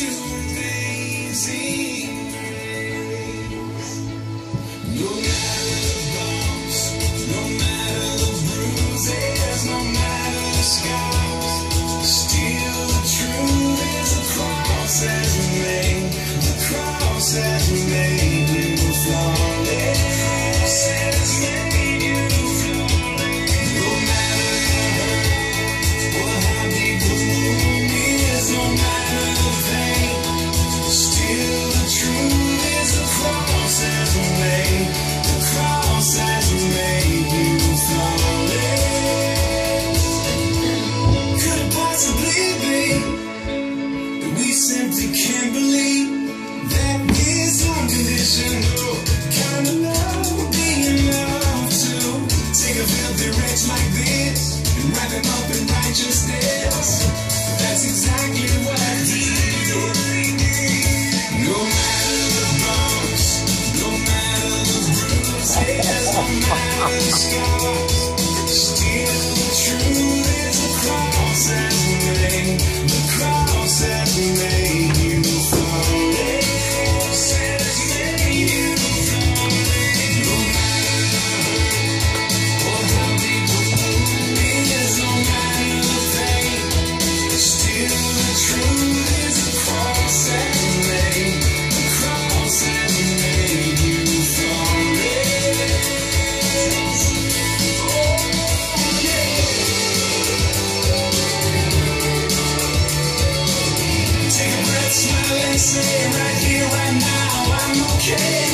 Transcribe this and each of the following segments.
preciso I'm just smiling, saying right here, right now, I'm okay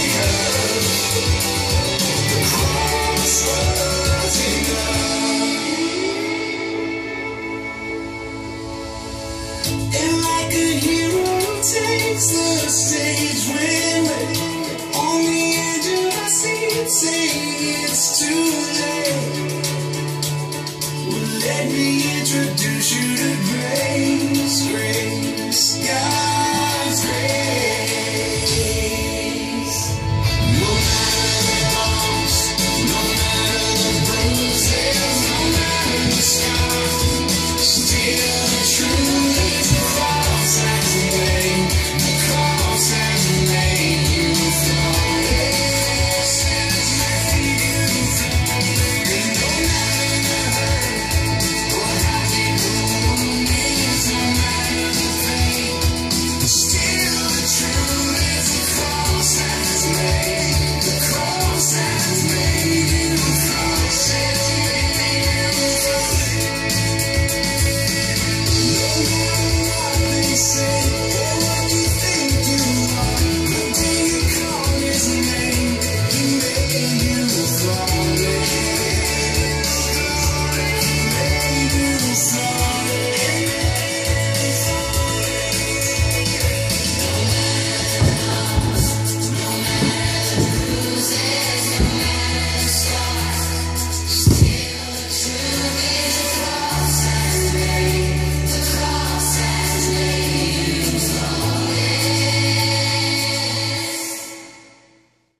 because the cross was enough. And like a hero takes the stage when on the edge of seat, it's too late. Well, let me introduce you to grace. lonely.